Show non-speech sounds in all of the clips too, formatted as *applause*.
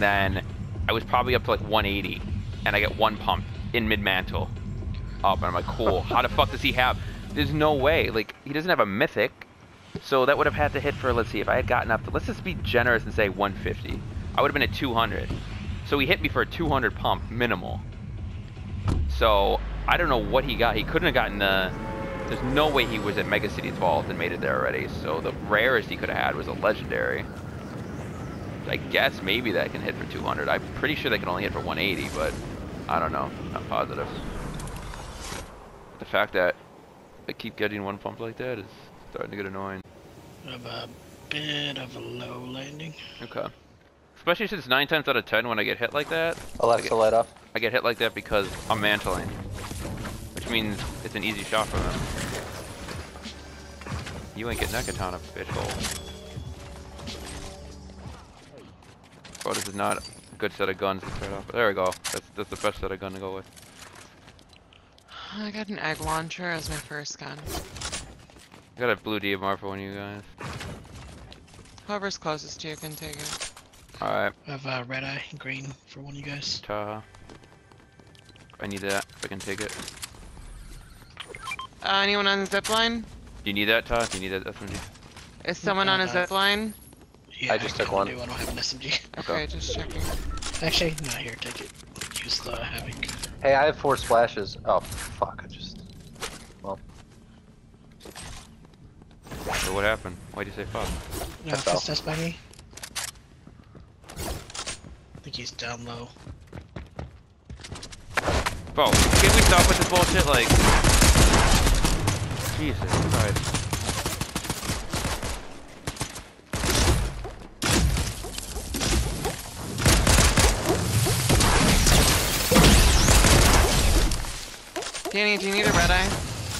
and then I was probably up to like 180, and I get one pump in mid mantle oh, up, and I'm like, cool. *laughs* How the fuck does he have? There's no way. Like he doesn't have a mythic, so that would have had to hit for. Let's see if I had gotten up to. Let's just be generous and say 150. I would have been at 200. So he hit me for a 200 pump minimal. So I don't know what he got. He couldn't have gotten the. There's no way he was at Mega City 12 and made it there already. So the rarest he could have had was a legendary. I guess maybe that can hit for 200. I'm pretty sure they can only hit for 180, but I don't know. Not positive. The fact that I keep getting one pump like that is starting to get annoying. Of a bit of a low landing. Okay. Especially since 9 times out of 10 when I get hit like that, Alexa, light off. I get hit like that because I'm mantling. Which means it's an easy shot for them. You ain't getting that katana, bitch hole. Bro, this is not a good set of guns to start off. There we go. That's that's the best set of gun to go with. I got an egg launcher as my first gun. I got a blue DMR for one of you guys. Whoever's closest to you can take it. Alright, I have uh, red eye and green for one of you guys. Taha. I need that if I can take it. Uh, anyone on the zip line? Do you need that, Taha? Do you need that SMG? Is someone on a Uh, zip line? Yeah, I just took kinda one. Do. I don't have an SMG. Okay, Okay. just checking. Actually, no, here, take it. Use the Havoc. Hey, I have four splashes. Oh, fuck. I just. Well. So what happened? Why'd you say fuck? No, I fell. fist test by me. I think he's down low. Bro, can we stop with this bullshit? Like, Jesus Christ. Danny, do you need a red eye?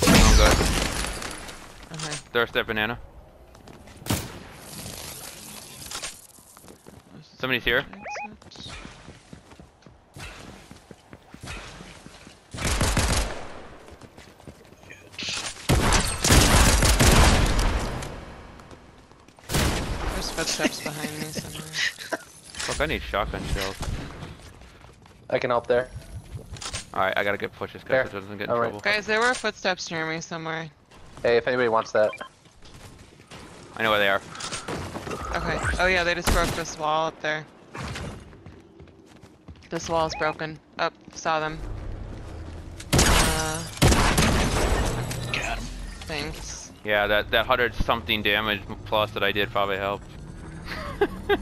I'm good. Okay. Thirst that banana. Somebody's here. Exit. There's footsteps behind me somewhere. Fuck, I need shotgun shells. I can help there. Alright, I gotta get pushes There. because it doesn't get in Alright. trouble. Guys, there were footsteps near me somewhere. Hey, if anybody wants that. I know where they are. Okay. Oh yeah, they just broke this wall up there. This wall's broken. Up, saw them. Uh, Got him. thanks. Yeah, that, that 100 something damage plus that I did probably helped. *laughs*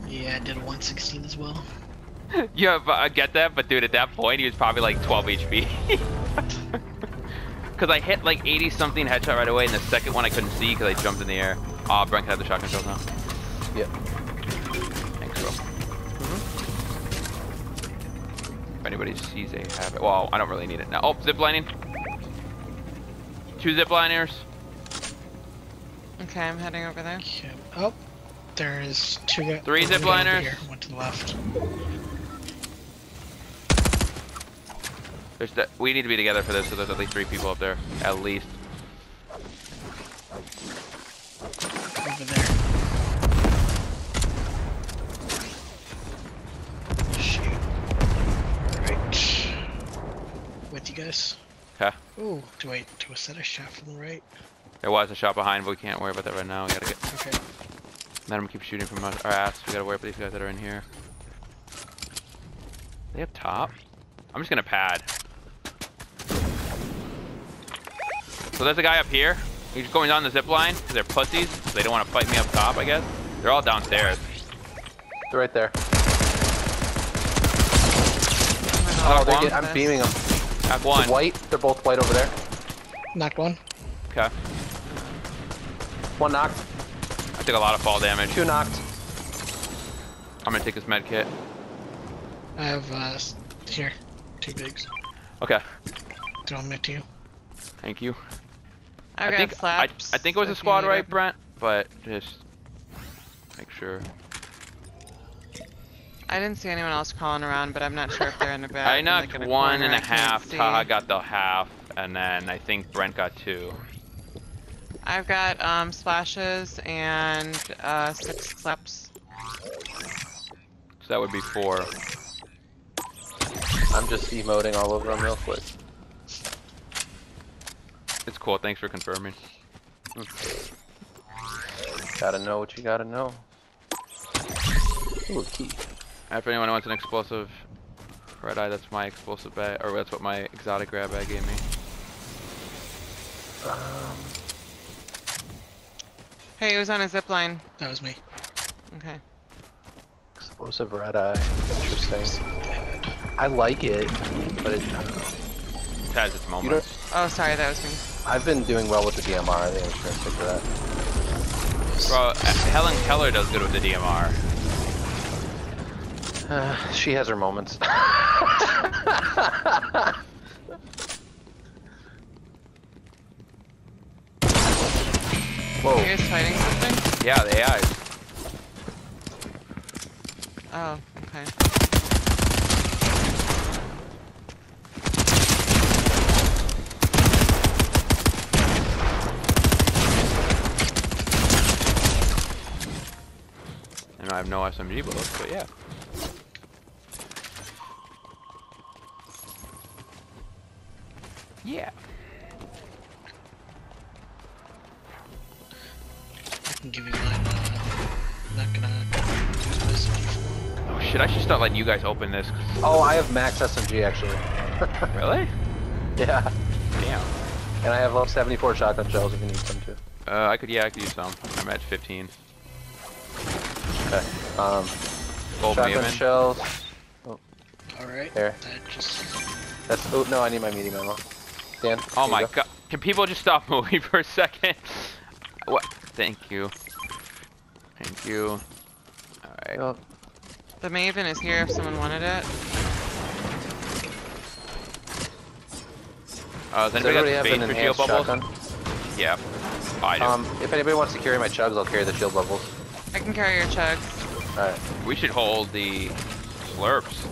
Yeah, I did 116 as well. *laughs* yeah, but I get that, but dude, at that point, he was probably like 12 HP. Because *laughs* I hit like 80 something headshot right away, and the second one I couldn't see because I jumped in the air. Aw, oh, Brent can have the shotgun shells now. Yep. Thanks, bro. Mm-hmm. If anybody sees a habit, well, I don't really need it now. Oh, zip lining. Two zip liners. Okay, I'm heading over there. Okay. Oh, there's two guys. Three zip liners. One to the left. There's that. We need to be together for this, so there's at least three people up there, at least. Over there. Shoot. Right. With you guys. Okay. Ooh, do I do I set a shot from the right? There was a shot behind, but we can't worry about that right now. We gotta get. Okay. Let them keep shooting from our our ass. We gotta worry about these guys that are in here. They have top. I'm just gonna pad. So there's a guy up here. He's going down the zip line because they're pussies. So they don't want to fight me up top, I guess. They're all downstairs. They're right there. Oh, Oh, they're one. get, I'm beaming them. Knock one. White. They're both white over there. Knocked one. Okay. One knocked. I took a lot of fall damage. Two knocked. I'm gonna take this med kit. I have uh here two bigs. Okay. Throw them to you. Thank you. I, I got think I, flaps. I think it was a squad right, it. Brent, but just make sure. I didn't see anyone else crawling around, but I'm not sure if they're in the *laughs* back. I in, knocked like, in and a I can't half. see. Taha got the half, and then I think Brent got two. I've got um splashes and uh six slaps. that would be four. I'm just emoting all over them real quick. It's cool. Thanks for confirming. Gotta know what you gotta know. Ooh, key. If anyone wants an explosive red eye, that's my explosive bag, or that's what my exotic grab bag gave me. Um, Hey, it was on a zip line. That was me. Okay. explosive red eye. Interesting. I like it, but it, I don't know. It has its You moments. Oh, sorry, that was me. I've been doing well with the DMR. I think I'm just gonna stick to that. Bro, uh, Helen Keller does good with the DMR. Uh, *sighs* she has her moments. *laughs* Whoa. You guys fighting something? Yeah, the AIs. Oh, okay. I have no SMG bullets, but yeah. Yeah. I can give you mine. Uh, I'm not gonna use my SMG for. Oh shit, I should start letting you guys open this. Oh, I have max SMG actually. *laughs* Really? yeah. Damn. And I have like 74 shotgun shells if you need some too. Uh, I could, yeah, I could use some. I'm at 15. Okay. Um, Gold shotgun Maven. shells. Alright. There. That just. That's. Oh no, I need my medium ammo. Dan. Oh my go. god. Can people just stop *laughs* moving for a second? What? Thank you. Thank you. Alright. Oh, The Maven is here if someone wanted it. Uh, does Does anybody everybody got have space an for shield bubbles? shotgun? Yeah. Oh, I do. Um, if anybody wants to carry my chugs, I'll carry the shield bubbles. I can carry your chugs. Alright. we should hold the slurps.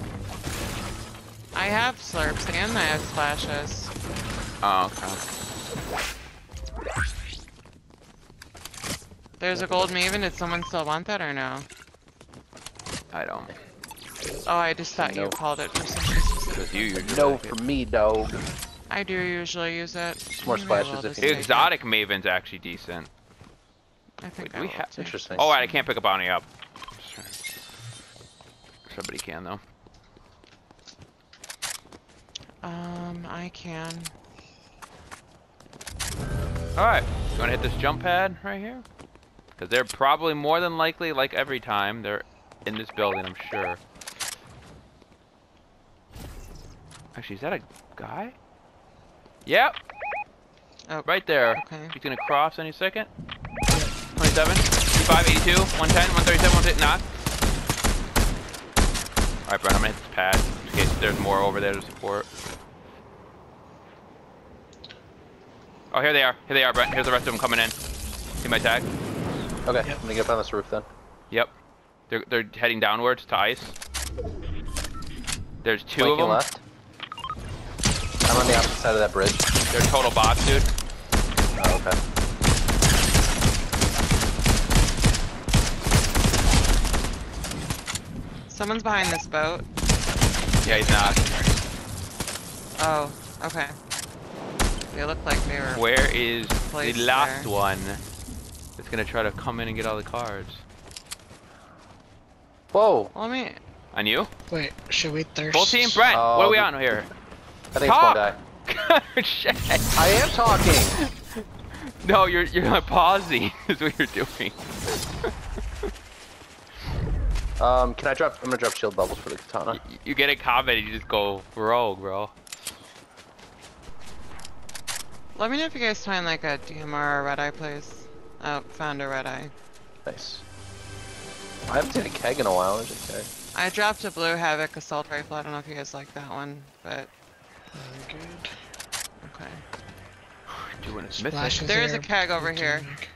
I have slurps and I have splashes. Oh, okay. There's a gold Maven. Did someone still want that or no? I don't. Oh, I just thought you called it for something specific. Because you usually No like it. for me, dog. I do usually use it. more splashes will if just you The need take exotic Maven's actually decent. It. I think Wait, I we have- Interesting. Oh, I can't pick a bounty up. Somebody can though. Um, I can. Alright, you wanna hit this jump pad right here? Because they're probably more than likely, like every time, they're in this building, I'm sure. Actually, is that a guy? Yep, Oh, right there. Okay. He's gonna cross any second. 27, 55, 82, 110, 137, 110, knock. Alright, Brent, I'm gonna hit this pad in case there's more over there to support. Oh, here they are. Here they are, Brent. Here's the rest of them coming in. See my tag? Okay, Yep. I'm gonna get up on this roof then. Yep. They're, they're heading downwards to ice. There's two Flanking of them. left. I'm on the opposite side of that bridge. They're total bots, dude. Oh, okay. Someone's behind this boat. Yeah, he's not. Oh, okay. They look like they were. Where is the last there. one? That's gonna try to come in and get all the cards. Whoa! Well, let me. On you? Wait, should we thirst? Full team, Brent. Oh, what are we oh, on here? I think it's one Talk! guy. *laughs* Shit. I am talking! *laughs* No, you're you're not pausing. *laughs* is what you're doing. Um, can I drop? I'm gonna drop shield bubbles for the katana. You, you get a comment, you just go rogue, bro. Let me know if you guys find like a DMR or red eye place. Oh, found a red eye. Nice. I haven't seen a keg in a while. There's a keg. I dropped a blue havoc assault rifle. I don't know if you guys like that one, but Uh, good. okay. Doing its mythic. Splashes There is a keg over here. tonic.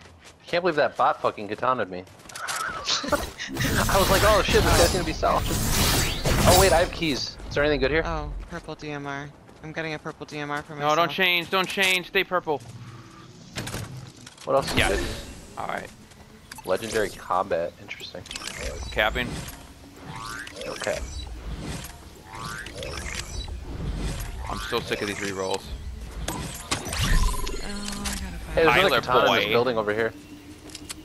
Can't believe that bot fucking katanaed me. *laughs* I was like, oh shit, this guy's gonna be solid. Oh wait, I have keys. Is there anything good here? Oh, purple DMR. I'm getting a purple DMR for No, myself. don't change, don't change. Stay purple. What else is Yes. good? All right. Legendary combat. Interesting. Capping. Okay. I'm so sick of these re-rolls. Oh, I gotta Hey, find there's Tyler another katana in this building over here.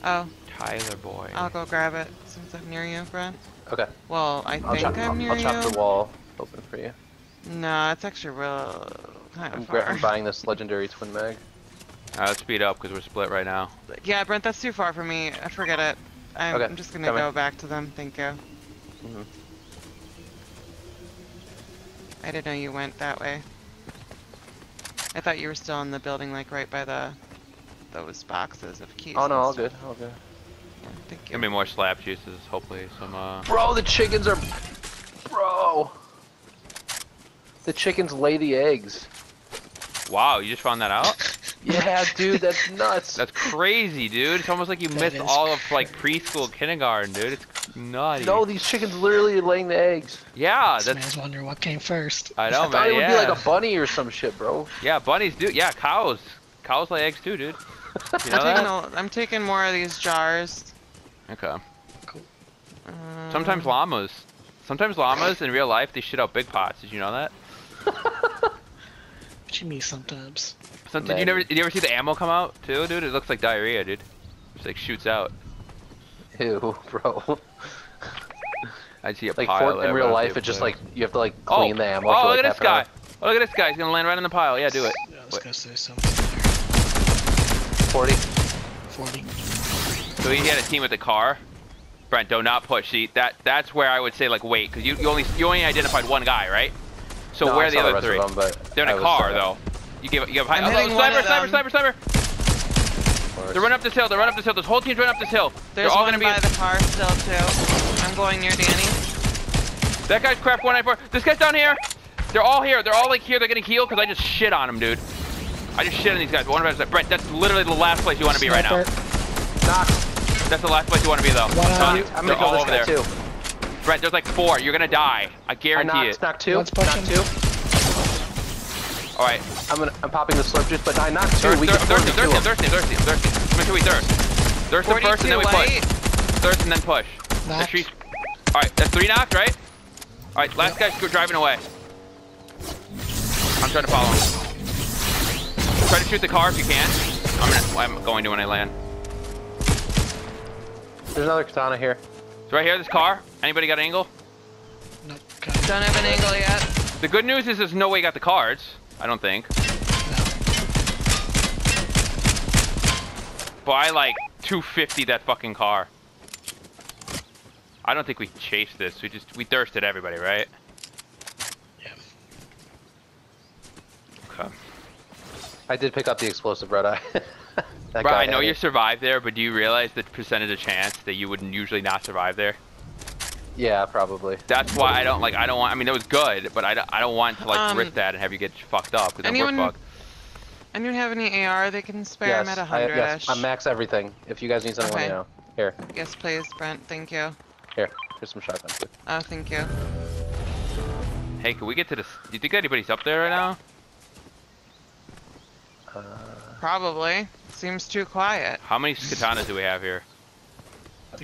Oh, Tyler boy. I'll go grab it since I'm near you, Brent. Okay. Well, I I'll think chop, I'm I'll, near I'll chop the wall open for you. No, it's actually real kind I'm, of far. I'm buying this legendary twin mag. Alright, let's speed up because we're split right now. Yeah, Brent, that's too far for me. I forget it. I'm, Okay, I'm just gonna coming. go back to them. Thank you. Mhm. I didn't know you went that way. I thought you were still in the building, like right by the those boxes of keys. Oh no, all stuff. good, all good. Yeah, thank you. Gonna be more slap juices, hopefully. Some, uh. Bro, the chickens are. Bro. The chickens lay the eggs. Wow, you just found that out? *laughs* Yeah, dude, that's nuts. That's crazy, dude. It's almost like you That missed is all of like preschool, kindergarten, dude. It's nutty. no, these chickens literally are laying the eggs. Yeah, This that's. man's wondering what came first. I know, I know, thought man. it would be like a bunny or some shit, bro. yeah, bunnies do. Yeah, cows. Cows lay eggs too, dude. *laughs* You know I'm, taking a, I'm taking more of these jars. Okay. Um, Sometimes llamas. Sometimes llamas in real life they shit out big pots. Did you know that? *laughs* What you mean sometimes? Some, did you never? Did you ever see the ammo come out too, dude? It looks like diarrhea, dude. Just like shoots out. Ew, *laughs* bro. I see a like pile. for, there, in real life, see it's just like you have to like Oh, clean the ammo. Oh, for, look like, at this half an hour. guy. Oh, look at this guy. He's gonna land right in the pile. Yeah, do it. Yeah, I was Wait. gonna say something. 40. 40. So he had a team with the car. Brent, do not push. See, that that's where I would say like wait, because you, you only you only identified one guy, right? So No, where are the other rest of three? them, but They're in I a was car though. You give you give high. Oh, hitting sniper, sniper, sniper, sniper! They're running up this hill. They're running up this hill. This whole team's running up this hill. There's They're all gonna be. by the car still too. I'm going near Danny. That guy's crap 194. This guy's down here. They're all here. They're all like here. They're getting healed because I just shit on them, dude. I just shit on these guys. One of them, Brent. That's literally the last place you want to be right now. Sniper. Knock. That's the last place you want to be though. One Telling out. I'm gonna kill all this over guy there. too. Brent, there's like four. You're gonna die. I I guarantee knocked, it. knock two. One's Knock pushing. two. All right. I'm gonna I'm popping the slurp juice, but I knocked two. Thirst, we thirst, can thirsty, afford to thirsty, kill thirsty, him. thirsty, thirsty. Make sure we thirst. Thirst them first and then we push. light. Thirst and then push. The Knocked. All right, that's three knocked, right? All right, last guy's go- driving away. I'm trying to follow him. Try to shoot the car if you can. I'm gonna. I'm going to when I land. There's another katana here. So right here, this car. Anybody got an angle? Nope. Don't have an angle yet. The good news is there's no way you got the cards. I don't think. No. But like 250 that fucking car. I don't think we chased this. We just we thirsted everybody, right? Yeah. Okay. I did pick up the explosive red eye. *laughs* *laughs* That Bro, guy I know you it. survived there, but do you realize the percentage of chance that you would usually not survive there? Yeah, probably. That's why I don't like. I don't want. I mean, it was good, but I don't, I don't want to like Um, risk that and have you get fucked up because then anyone- we're fucked. Anyone have any AR they can spare? I'm yes, at I, 100 yes. I'm max everything. If you guys need something, let Okay. me know. Here, Yes, please, Brent. Thank you. here. Here's some shotgun. too. Oh, thank you. Hey, can we get to this? Do you think anybody's up there right now? Uh, Probably. Seems too quiet. How many katanas do we have here?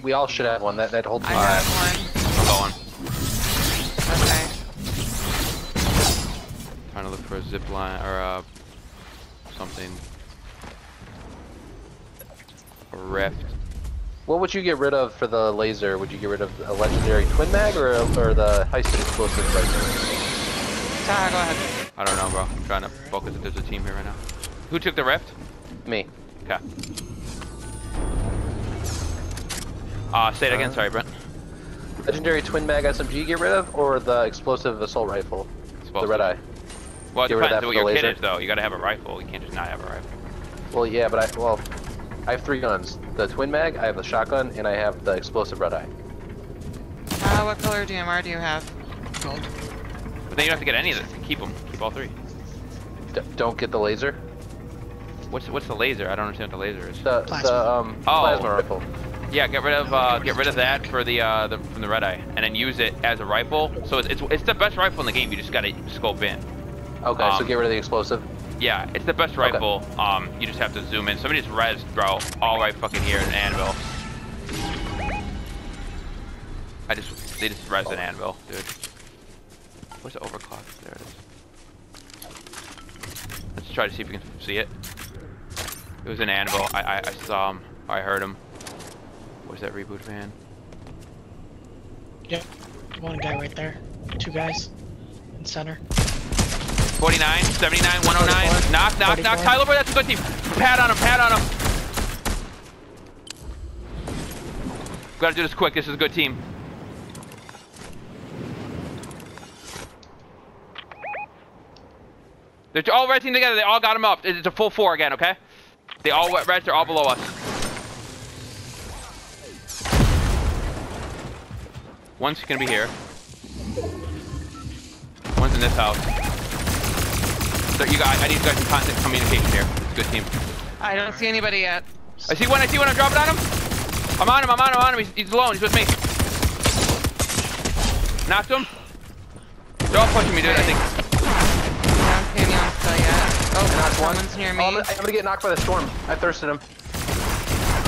we all should have one. That that holds. I me have back. one. I'm going. Okay. Trying to look for a zip line or uh, something. A rift. What would you get rid of for the laser? Would you get rid of a legendary twin mag or or the high speed explosive rifle? Taha, go ahead. I don't know, bro. I'm trying to focus if there's a team here right now. Who took the rift? Me. Okay. Uh, say it again. Uh, Sorry, Brent. Legendary twin mag SMG get rid of, or the explosive assault rifle, the red eye. Well, it Get rid depends on what the your kit is, though. You gotta have a rifle. You can't just not have a rifle. Well, yeah, but I well, I have three guns: the twin mag, I have the shotgun, and I have the explosive red eye. Taha, what color DMR do you have? Gold. But then you don't have to get any of this. Keep them. Keep all three. D- don't get the laser. What's what's the laser? I don't understand what the laser is. The Plasma. the um Oh. plasma rifle. Yeah, get rid of uh, get rid of that for the uh, the from the red eye, and then use it as a rifle. So it's, it's it's the best rifle in the game. You just gotta scope in. Okay, so Um, get rid of the explosive. Yeah, it's the best Okay. rifle. Um, you just have to zoom in. Somebody just res, bro, all right fucking here in Anvil. I just They just res an anvil, dude. Where's the overclock? There it is. Let's try to see if we can see it. It was an anvil. I, I, I saw him. I heard him. Where's that reboot van? Yep. One guy right there. Two guys. In center. 49, 79, 109. 44, Knock, knock, knock. Tyler, boy, that's a good team. Pat on him, pat on him. Gotta do this quick. This is a good team. They're all red team together. They all got him up. It's a full four again, okay? They all wet reds. They're all below us. One's gonna be here. One's in this house. So you guys, I need you guys some constant communication here. It's a good team. I don't see anybody yet. I see one. I see one. I'm dropping on him. I'm on him. I'm on him. I'm on him. He's, he's alone. He's with me. Knocked him. They're all pushing me, dude. I think. Yet. Knocked one. someone's near Oh. I'm, gonna, I'm gonna get knocked by the storm. I thirsted him.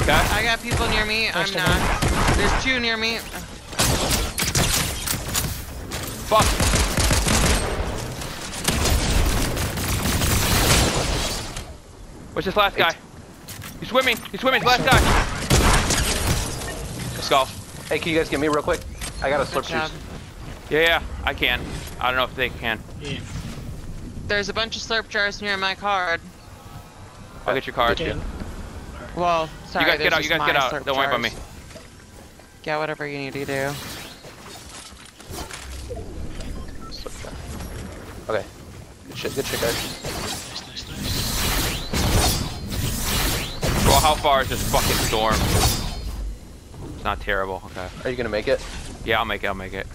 Okay. I got people near me. I'm First of not. There's two near me. Fuck. Where's this last guy? He's swimming. He's swimming. He's the last guy. Let's go. Hey, can you guys get me real quick? I got a Good slurp juice. Yeah, yeah. I can. I don't know if they can. Yeah. There's a bunch of slurp jars near my card. I'll get your card. Okay. You Well, sorry. You guys get out. You just guys get out. Don't worry about me. Get whatever you need to do. Okay. Good shit, good shit, guys. Nice, nice, nice. Well, how far is this fucking storm? It's not terrible. Okay. Are you gonna make it? Yeah, I'll make it. I'll make it.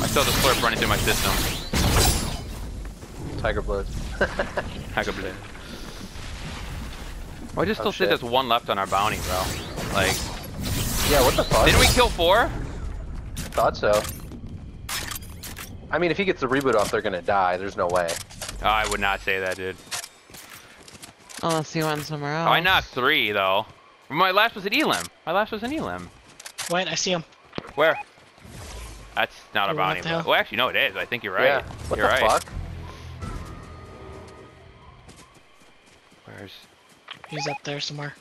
I saw the slurp running through my system. Tiger blood. *laughs* Tiger Blood. it. Why just Oh, still say shit. there's one left on our bounty, bro? Like, yeah, what the fuck? didn't we kill four? Thought so. I mean, if he gets the reboot off, they're gonna die. There's no way. Oh, I would not say that, dude. Unless you went somewhere else. Oh, I knocked three though. My last was at Elim. My last was in Elim. Wait, I see him. Where? That's not a bounty. up the hill? Well, actually, no, it is. I think you're right. Yeah. What you're the right. fuck? Where's? He's up there somewhere.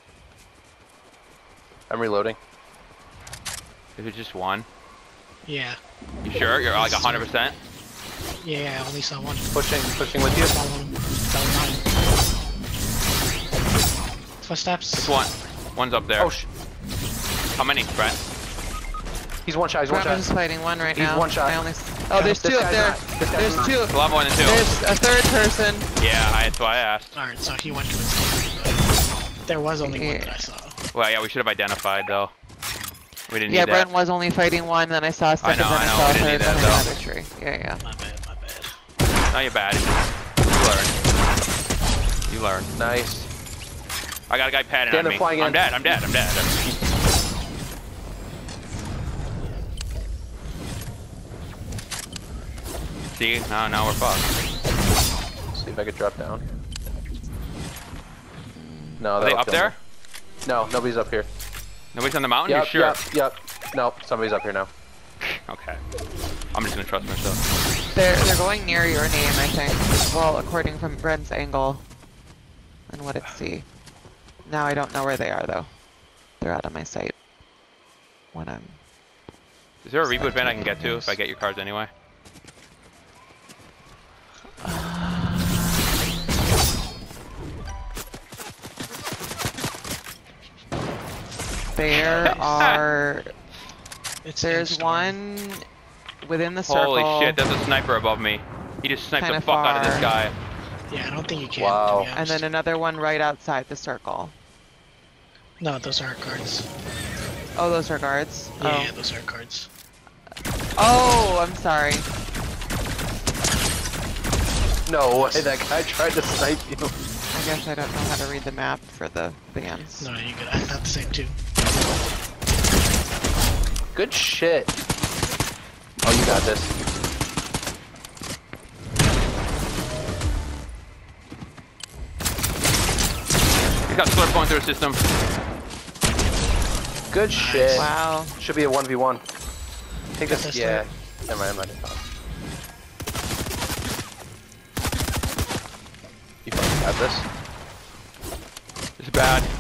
I'm reloading. Is it just one? Yeah. You sure? You're like 100 percent. Yeah, I only saw one. Pushing, pushing with you. Saw one. That was mine. Footsteps. Just one. One's up there. Oh, sh How many, Brent? he's one shot. He's one Brentman's shot. fighting one right He's now. one shot. I only. s- Oh, there's two up there. not- this guy's There's two. A lot more than two. There's a third person. Yeah, I, that's why I asked. Alright, so he went to his team, but there was only one that I saw. Well, yeah, we should have identified though. We didn't Yeah, need Brent that. was only fighting one, then I saw a second, know, then I I, know, saw we a didn't third need that, behind though. tree. Yeah, yeah. My bad, my bad. No, you're bad. You learn. You learn. Nice. I got a guy padding Stand on me. flying I'm in. dead. I'm dead. I'm dead. See? No, now we're fucked. See if I could drop down. No, Are they up there? me. No, nobody's up here. Nobody's on the mountain? Yep, you sure? yep, yep. Nope, somebody's up here now. Okay. I'm just gonna trust myself. They're they're going near your name, I think. Well, according from Brent's angle and what it see. Now I don't know where they are though. They're out of my sight. When I'm Is there a reboot van I can get to if I get your cards anyway? There *laughs* are It's there's one within the circle. Holy shit, there's a sniper above me. He just sniped the Kinda fuck out of this guy. Yeah, I don't think you can. Wow. to and then another one right outside the circle. No, those aren't cards. Oh, those are guards. Yeah, oh. those are cards. Oh. oh, I'm sorry. No way, that guy tried to snipe you. I guess I don't know how to read the map for the bands. No, you could. I thought the same too. Good shit. Oh, you got this. He's got slurp going through his system. Good shit. Wow. Should be a 1v1. think Got this. this Yeah. thing? Never mind. I'm not gonna. You fucking got this. This is bad.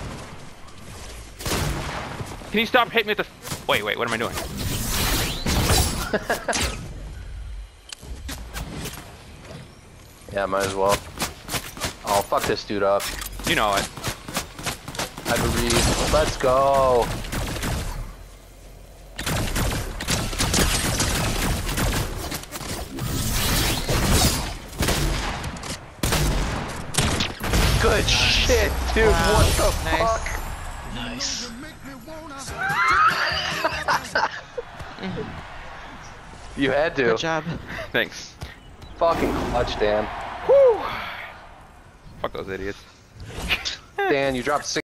Can you stop hitting me with the... Wait, wait, what am I doing? *laughs* Yeah, might as well. Oh, fuck this dude up. You know it. I believe. Let's go. Good shit, dude. Wow, What the nice. fuck? You had to. Good job. Thanks. Fucking clutch, Dan. Fuck those idiots. Dan, you dropped six.